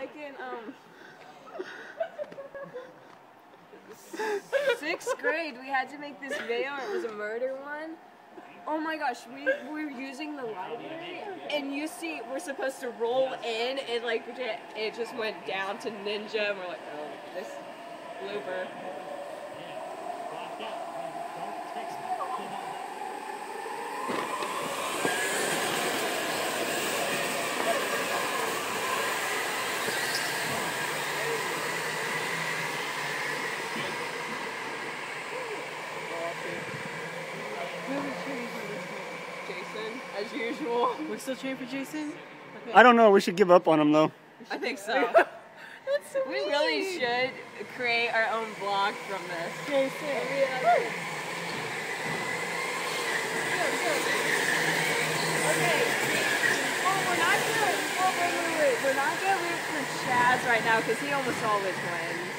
like in um sixth grade, we had to make this video. It was a murder one. Oh my gosh, we, we were using the library, and you see, we're supposed to roll in, and like it it just went down to ninja, and we're like, oh, this blooper. Jason, as usual. We're still cheering for Jason? Okay. I don't know. We should give up on him though. I think so. we really should create our own vlog from this. Jason. Okay. Oh, we're not gonna. Oh, wait, wait, wait. We're not gonna root for Chaz right now because he almost always wins.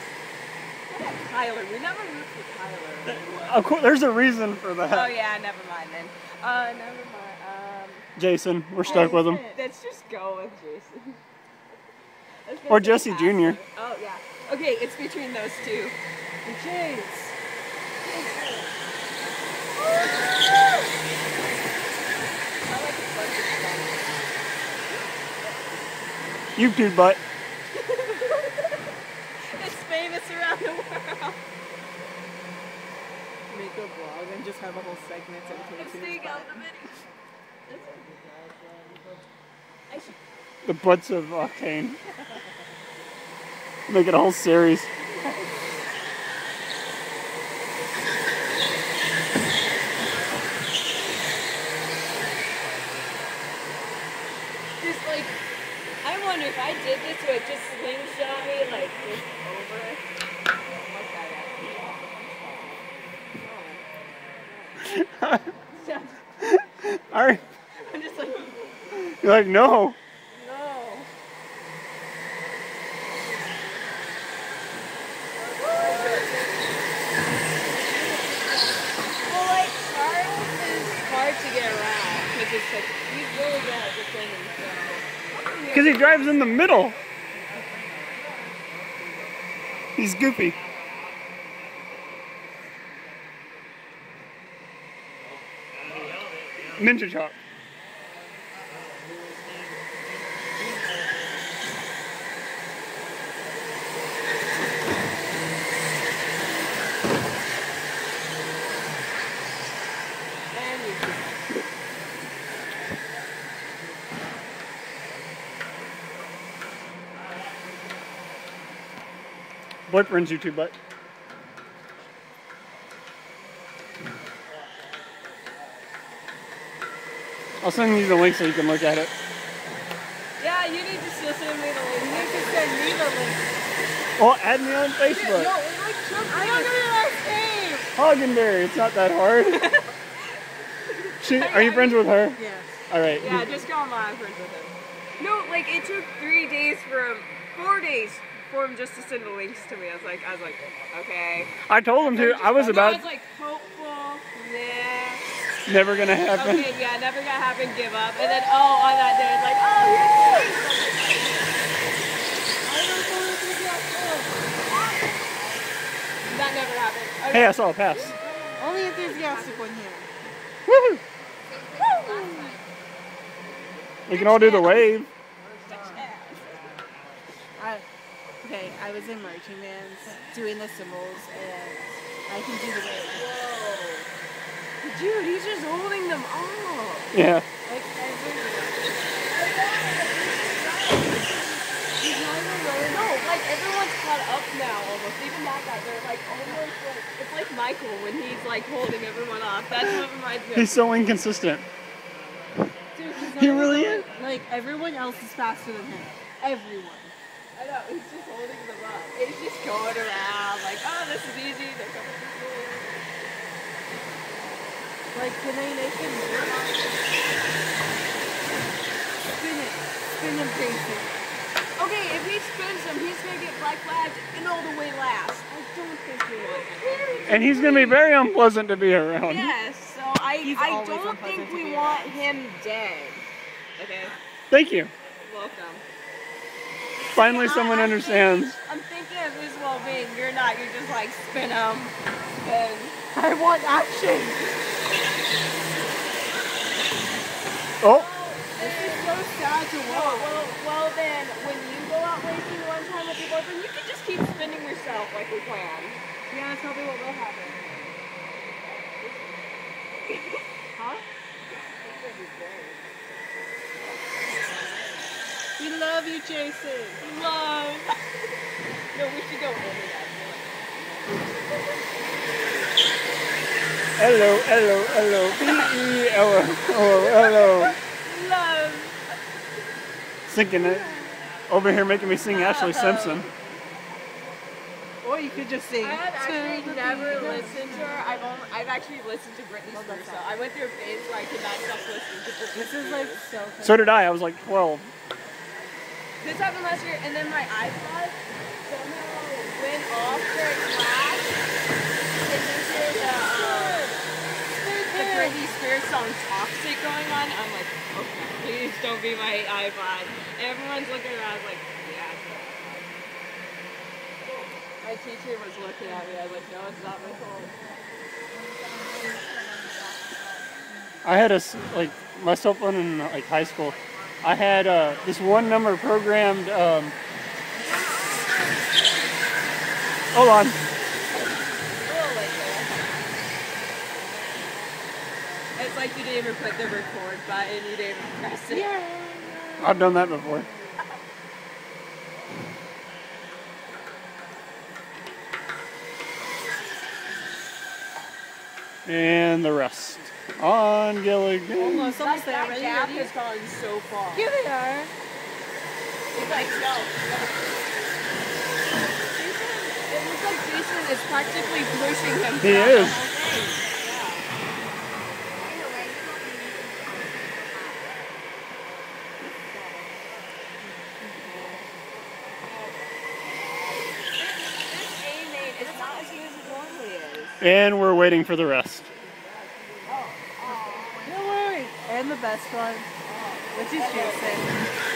Tyler? We never root for Tyler. Of course, there's a reason for that. Oh yeah, never mind then. Uh, never mind. Um, Jason, we're stuck with him. let's just go with Jason. I was gonna Or Jesse. Jr.. Oh yeah. Okay, it's between those two. Jace. I like a bunch of stuff. YouTube butt. It's famous around the world. Make a vlog and just have a whole segment dedicated It's to the his butt. I The butts of Kane. Make it a whole series. just like I wonder if I did this would it just slingshot me like just over it. Like that, actually. All right. I'm just like You're like, no. no. Well, like Charles is hard to get around because it's like he's really good at defending himself. Because he drives in the middle. He's goofy. Ninja chop. And you Boyfriend's YouTube butt. I'll send you the link so you can look at it. Yeah, you need to still send me the link. You need to send me the link. Well, add me on No, Facebook. it like I don't know your last name. Hoggenberry, it's not that hard. she, are you friends with her? Yes. All right. Yeah, just go online friends with him. No, like it took three days for him, four days for him just to send the links to me. I was like, I was like, okay. I told him to. I was No, about I was like. Never gonna happen. Okay, yeah, never gonna happen. Give up. And then oh, on that day, it's like, oh, here's the links. That never happened. Okay. Hey, I saw a pass. Only enthusiastic one here. Woohoo! We can all do the wave. I, okay, I was in marching bands doing the cymbals and I can do the wave. Dude, he's just holding them all. Yeah. Like every No, like everyone's caught up now almost. Even that guy, they're like almost like it's like Michael when he's like holding everyone off. That's what reminds me. He's so inconsistent. dude, he's He really is. Like everyone else is faster than him. Everyone. I know he's just holding them up. He's just going around like, oh, this is easy. They're coming to me. Like, can they make him move? Spin it. Spin him, Jason. Okay, if he spins him, he's gonna get black flagged and all the way last. I don't think he will. And he's gonna be very unpleasant to be around. Yes, so I He's I don't think we want him dead. Okay, Thank you. welcome. Finally, someone I'm understands. Thinking, I'm thinking of his well-being. You're not. You're just like spin him, spin. I want action. Oh, This is so sad to Well, watch. well, well then, when you go out racing one time with your boyfriend, you can just keep spinning yourself like we planned. Yeah, that's probably what will happen. Huh? We love you, Jason. Love. no, we should go over that. Hello, hello, hello. B E L O. Oh, hello. Love. Singing it. Over here making me sing Ashlee Simpson. Or you could just sing. I have actually never listened to her. I've only, I've actually listened to Britney Spears. So I went through a phase where I could not stop listening to Britney This is like so funny. So did I. I was like 12. This happened last year, and then my iPod somehow went off during class. And this is uh, um, the Britney Spears song "Toxic" going on. I'm like, okay, please don't be my iPod. Everyone's looking around like, yeah. My teacher was looking at me. I was like, no, it's not my phone. I had a, like my cell phone in like high school. I had uh, this one number programmed. Um, hold on. A little late there. It's like you didn't even put the record button. You didn't even press it. Yeah. I've done that before. And the rest on Gilligan. Almost, That, almost there. that Ready, gap ready? has gone so far. Here they are. It's like, no. Jason, it looks like Jason is practically pushing him. He throughout is. The whole thing. This A main is not as good as it normally is. And we're waiting for the rest. No worries. And the best one, which is Jason.